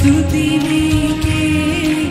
स्तुति में के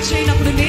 చేయనప్పుడు